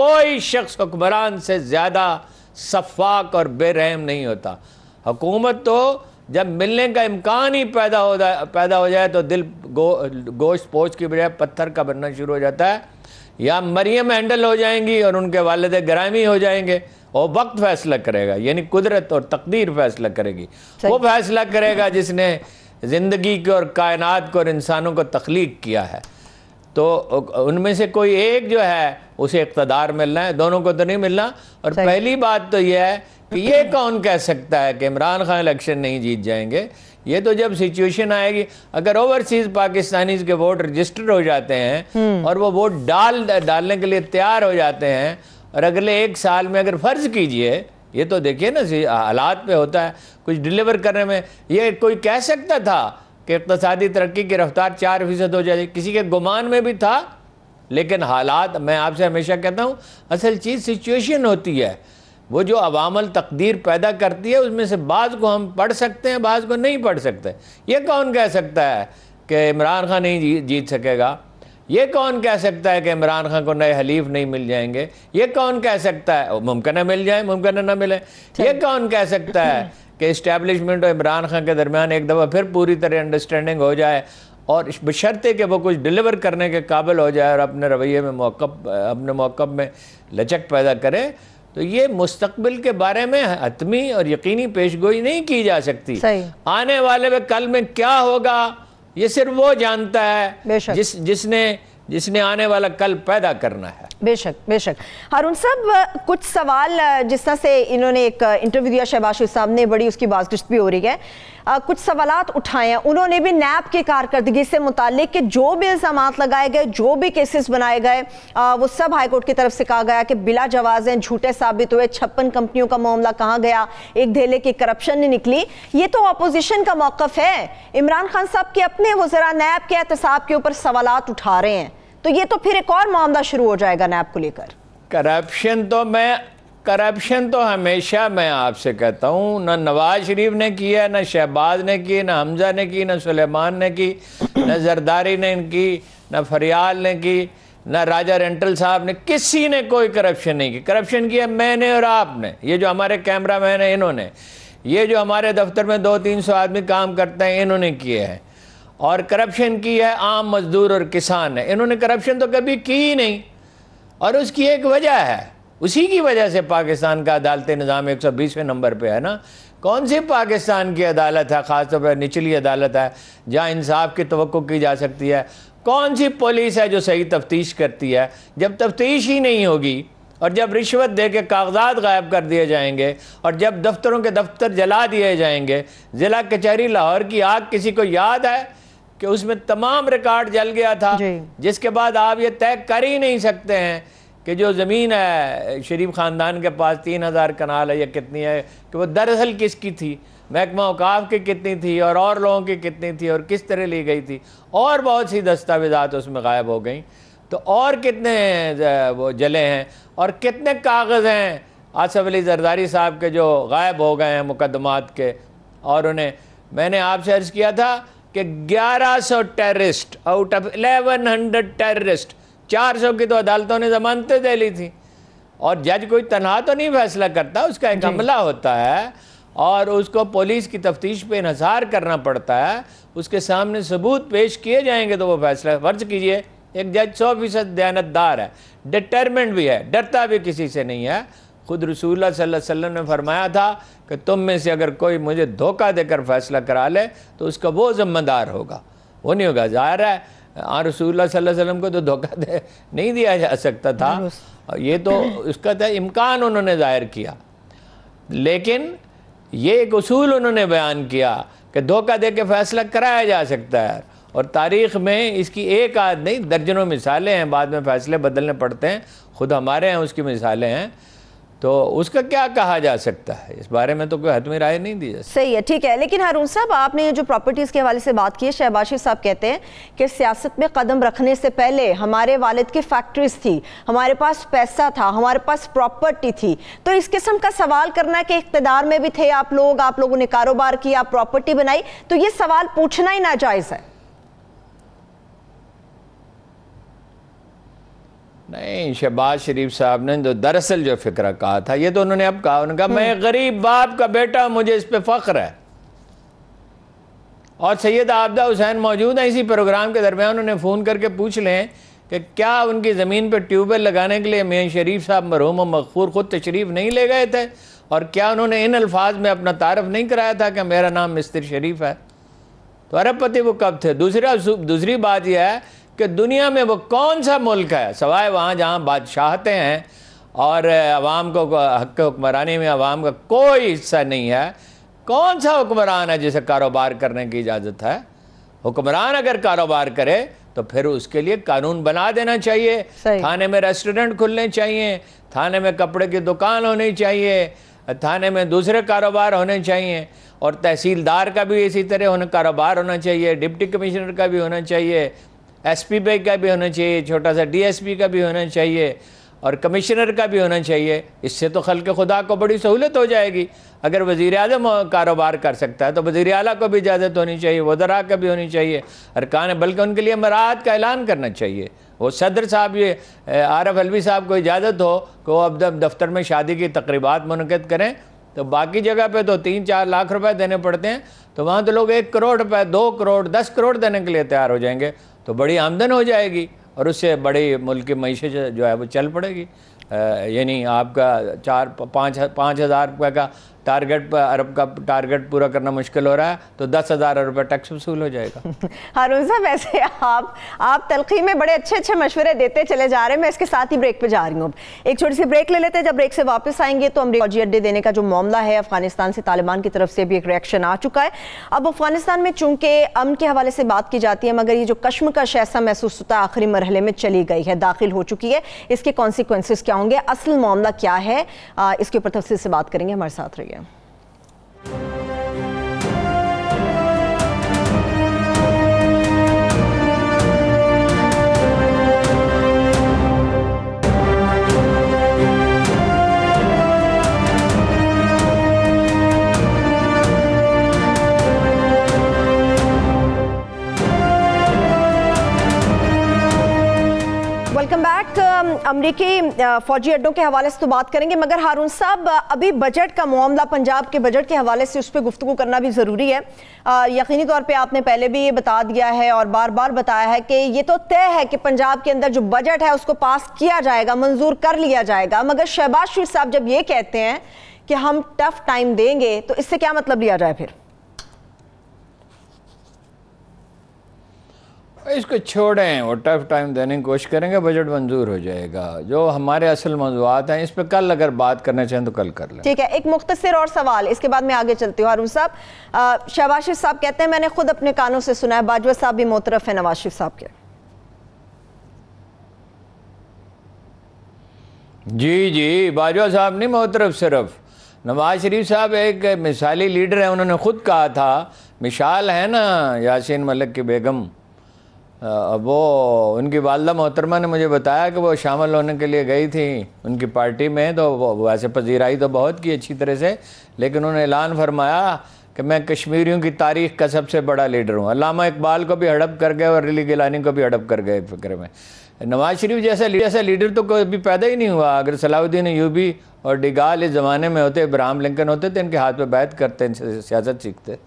कोई शख्स हुक्मरान से ज़्यादा शफाक और बेरहम नहीं होता। हुकूमत तो जब मिलने का इम्कान ही पैदा हो जाए पैदा हो जाए तो दिल गो गोश्त पोच की बजाय पत्थर का बनना शुरू हो जाता है। या मरियम हैंडल हो जाएँगी और उनके वालद ग्रामी हो जाएँगे। और वक्त फैसला करेगा यानी कुदरत और तकदीर फैसला करेगी। वो फैसला करेगा जिसने ज़िंदगी को और कायनात को और इंसानों को तख्लीक किया है। तो उनमें से कोई एक जो है उसे इकतदार मिलना है दोनों को तो नहीं मिलना। और पहली बात तो यह है कि ये कौन कह सकता है कि इमरान खान इलेक्शन नहीं जीत जाएँगे? ये तो जब सिचुएशन आएगी अगर ओवरसीज पाकिस्तानी के वोट रजिस्टर्ड हो जाते हैं हम्म। और वो वोट डाल डालने के लिए तैयार हो जाते हैं और अगले एक साल में अगर फ़र्ज़ कीजिए ये तो देखिए ना हालात पे होता है कुछ डिलीवर करने में ये कोई कह सकता था कि इकतदी तरक्की की रफ्तार चार फ़ीसद हो जाएगी। किसी के गुमान में भी था लेकिन हालात मैं आपसे हमेशा कहता हूँ असल चीज़ सिचुएशन होती है। वो जो अवामल तकदीर पैदा करती है उसमें से बाज़ को हम पढ़ सकते हैं बाज़ को नहीं पढ़ सकते। ये कौन कह सकता है कि इमरान खान नहीं जी, जीत सकेगा? ये कौन कह सकता है कि इमरान खान को नए हलीफ नहीं मिल जाएँगे? ये कौन कह सकता है? मुमकिन है मिल जाए मुमकिन ना मिले। ये कौन कह सकता है कि इस्टेब्लिशमेंट और इमरान खान के दरमियान एक दफ़ा फिर पूरी तरह अंडरस्टैंडिंग हो जाए और बशर्ते कि वो कुछ डिलीवर करने के काबिल हो जाए और अपने रवैये में मौकब अपने मौकब में लचक पैदा करे तो ये मुस्तबिल के बारे में हतमी और यकीनी पेशगोई नहीं की जा सकती। आने वाले में कल में क्या होगा ये सिर्फ़ वो जानता है जिस जिसने जिसने आने वाला कल पैदा करना है। बेशक बेशक। हारून साहब कुछ सवाल जिस तरह से इन्होंने एक इंटरव्यू दिया शहबाज साहब ने बड़ी उसकी बातचीत भी हो रही है। आ, कुछ सवाल उठाए हैं। उन्होंने भी नैब की कारकर्दगी से मुतालिक कि जो भी इल्ज़ाम लगाए गए जो भी केसेस बनाए गए वो सब हाईकोर्ट की तरफ़ से कहा गया कि बिला जवाज हैं झूठे साबित हुए छप्पन कंपनियों का मामला कहाँ गया एक धेले की करप्शन नहीं निकली। ये तो अपोजिशन का मौकफ है। इमरान खान साहब के अपने वजरा नैब के एहतसाब के ऊपर सवाल उठा रहे हैं। तो ये तो फिर एक और मामला शुरू हो जाएगा नैब को लेकर। करप्शन तो मैं, करप्शन तो हमेशा मैं आपसे कहता हूँ, न नवाज़ शरीफ ने किया न शहबाज ने की, ना हमजा ने की, ना सुलेमान ने की, न जरदारी ने की न फरियाल ने की, न राजा रेंटल साहब ने, किसी ने कोई करप्शन नहीं की। करप्शन किया मैंने और आपने। ये जो हमारे कैमरा मैन है, इन्होंने। ये जो हमारे दफ्तर में दो तीन सौ आदमी काम करते हैं, इन्होंने किए हैं। और करप्शन की है आम मजदूर और किसान है। इन्होंने करप्शन तो कभी की ही नहीं। और उसकी एक वजह है, उसी की वजह से पाकिस्तान का अदालती निज़ाम एक सौ बीसवें नंबर पर है ना। कौन सी पाकिस्तान की अदालत है? ख़ासतौर पर निचली अदालत है, जहाँ इंसाफ की तो की जा सकती है। कौन सी पुलिस है जो सही तफ्तीश करती है? जब तफ्तीश ही नहीं होगी और जब रिश्वत दे के कागजात गायब कर दिए जाएँगे और जब दफ्तरों के दफ्तर जला दिए जाएँगे, ज़िला कचहरी लाहौर की आग किसी को याद है? कि उसमें तमाम रिकॉर्ड जल गया था जिसके बाद आप ये तय कर ही नहीं सकते हैं कि जो ज़मीन है शरीफ ख़ानदान के पास तीन हज़ार कनाल है या कितनी है कि वो दरअसल किसकी थी महकमा अवकाफ की कितनी थी और और लोगों की कितनी थी और किस तरह ली गई थी। और बहुत सी दस्तावेज़ात उसमें गायब हो गई। तो और कितने वो जले हैं और कितने कागज़ हैं? आसफ अली जरदारी साहब के जो गायब हो गए हैं मुकदमात के और उन्हें मैंने आपसे अर्ज़ किया था कि 1100 टेररिस्ट आउट ऑफ़ 1100 टेररिस्ट 400 की तो अदालतों ने जमानतें दे ली थी। और जज कोई तनहा तो नहीं फैसला करता उसका एक हमला होता है और उसको पुलिस की तफ्तीश पे इसार करना पड़ता है उसके सामने सबूत पेश किए जाएँगे तो वो फैसला फ़र्ज़ कीजिए। एक जज सौ फ़ीसद दयानतदार है डिटर्मेंट भी है डरता भी किसी से नहीं है। खुद रसूल वसल्लम ने फरमाया था कि तुम में से अगर कोई मुझे धोखा देकर फैसला करा ले तो उसका वो ज़िम्मेदार होगा। वो नहीं होगा। ज़ाहिर है हाँ रसूल वसल्लम को तो धोखा दे नहीं दिया जा सकता था। और ये तो उसका तो इम्कान उन्होंने ज़ाहिर किया। लेकिन ये एक असूल उन्होंने बयान किया कि धोखा दे के फैसला कराया जा सकता है। और तारीख़ में इसकी एक आद नहीं दर्जनों मिसालें हैं बाद में फ़ैसले बदलने पड़ते हैं। ख़ुद हमारे हैं उसकी मिसालें हैं। तो उसका क्या कहा जा सकता है? इस बारे में तो कोई हतमी राय नहीं दी जा सही है, ठीक है। लेकिन हारून साहब, आपने जो प्रॉपर्टीज़ के हवाले से बात की है शहबाशी साहब कहते हैं कि सियासत में कदम रखने से पहले हमारे वालिद की फैक्ट्रीज थी, हमारे पास पैसा था, हमारे पास प्रॉपर्टी थी। तो इस किस्म का सवाल करना कि इकतदार में भी थे आप लोग, आप लोगों ने कारोबार किया प्रॉपर्टी बनाई तो ये सवाल पूछना ही नाजायज़ है। नहीं शहबाज शरीफ साहब ने जो दरअसल जो फ़िक्र कहा था ये तो उन्होंने अब कहा उन्होंने कहा मैं गरीब बाप का बेटा मुझे इस पर फख्र है। और सैयद आबदा हुसैन मौजूद हैं इसी प्रोग्राम के दरमियान उन्होंने फ़ोन करके पूछ लें कि क्या उनकी ज़मीन पर ट्यूबवेल लगाने के लिए मैं शरीफ साहब मरहूम मकफूर ख़ुद तशरीफ़ नहीं ले गए थे? और क्या उन्होंने इन अल्फाज में अपना तारफ़ नहीं कराया था कि मेरा नाम मिस्तर शरीफ है? तो अरबपति वो कब थे? दूसरा दूसरी बात यह है कि दुनिया में वो कौन सा मुल्क है? सवाए वहाँ जहाँ बादशाहते हैं और अवाम को हक हुक्मरानी में अवाम का कोई हिस्सा नहीं है। कौन सा हुक्मरान है जिसे कारोबार करने की इजाज़त है? हुक्मरान अगर कारोबार करे तो फिर उसके लिए कानून बना देना चाहिए। थाने में रेस्टोरेंट खुलने चाहिए थाने में कपड़े की दुकान होनी चाहिए थाने में दूसरे कारोबार होने चाहिए और तहसीलदार का भी इसी तरह होना कारोबार होना चाहिए डिप्टी कमिश्नर का भी होना चाहिए। एसपी का भी होना चाहिए, छोटा सा डीएसपी का भी होना चाहिए और कमिश्नर का भी होना चाहिए। इससे तो खल के खुदा को बड़ी सहूलत हो जाएगी। अगर वज़ी अजम कारोबार कर सकता है तो वज़ी अला को भी इजाज़त होनी चाहिए, वजरा का भी होनी चाहिए। अरकान बल्कि उनके लिए मराहत का ऐलान करना चाहिए। वो सदर साहब ये आरफ अलवी साहब को इजाज़त हो, कि वो अब दफ्तर में शादी की तकरीबा मनद करें तो बाकी जगह पे तो तीन चार लाख रुपए देने पड़ते हैं तो वहाँ तो लोग एक करोड़ रुपए, दो करोड़, दस करोड़ देने के लिए तैयार हो जाएँगे। तो बड़ी आमदन हो जाएगी और उससे बड़े मुल्क की मीशत जो है वो चल पड़ेगी। यानी आपका चार, पाँच पाँच हज़ार रुपये का टारगेट अरब का टारगेट पूरा करना मुश्किल हो रहा है तो दस हज़ार रुपये टैक्स वसूल हो जाएगा। हारून साहब वैसे आप आप तलखी में बड़े अच्छे अच्छे मशवरे देते चले जा रहे हैं, मैं इसके साथ ही ब्रेक पे जा रही हूँ एक छोटी सी ब्रेक ले लेते हैं, जब ब्रेक से वापस आएँगे तो अमरीका फौजी अड्डे देने का जो मामला है, अफ़गानिस्तान से तालिबान की तरफ़ से भी एक रिएक्शन आ चुका है। अब अफ़गानिस्तान में चूँकि अमन के हवाले से बात की जाती है, मगर ये जो कश्मकश ऐसा महसूस होता है, आखिरी मरहले में चली गई है, दाखिल हो चुकी है। इसके कॉन्सिक्वेंसिस क्या होंगे, असल मामला क्या है इसके ऊपर तफसील से बात करेंगे, हमारे साथ रहिए। अमरीकी फौजी अड्डों के हवाले से तो बात करेंगे, मगर हारून साहब अभी बजट का मामला पंजाब के बजट के हवाले से उस पर गुफ्तु करना भी ज़रूरी है। यकीनी तौर पे आपने पहले भी ये बता दिया है और बार बार बताया है कि ये तो तय है कि पंजाब के अंदर जो बजट है उसको पास किया जाएगा, मंजूर कर लिया जाएगा। मगर शहबाज शरीफ साहब जब ये कहते हैं कि हम टफ टाइम देंगे तो इससे क्या मतलब लिया जाए फिर? इसको छोड़ें वो टफ टाइम देने की कोशिश करेंगे बजट मंजूर हो जाएगा। जो हमारे असल मौजूद हैं इस पर कल अगर बात करना चाहें तो कल कर लें। ठीक है एक मुख्तर और सवाल इसके बाद मैं आगे चलती हूँ। हारून साहब शहबाज शरीफ साहब कहते हैं मैंने खुद अपने कानों से सुना है बाजवा साहब भी मोतरफ है नवाज़ शरीफ साहब के। जी जी बाजवा साहब नहीं मोहतरफ सिर्फ़। नवाज़ शरीफ साहब एक मिसाली लीडर है उन्होंने खुद कहा था मिसाल है ना यासीन मलिक की बेगम। वो उनकी वालदा मोहतरमा ने मुझे बताया कि वो शामिल होने के लिए गई थी उनकी पार्टी में तो वैसे पजीराई तो बहुत की अच्छी तरह से, लेकिन उन्होंने ऐलान फरमाया कि मैं कश्मीरियों की तारीख का सबसे बड़ा लीडर हूँ। अलामा इकबाल को भी हड़प कर गए और रिली गिलानी को भी हड़प कर गए फ़िक्र में। नवाज़ शरीफ जैसा जैसा लीडर तो कोई भी पैदा ही नहीं हुआ। अगर सलाउद्दीन यूबी और डिगाल इस ज़माने में होते, इब्राहम लिंकन होते तो इनके हाथ में बैत करते सियासत सीखते।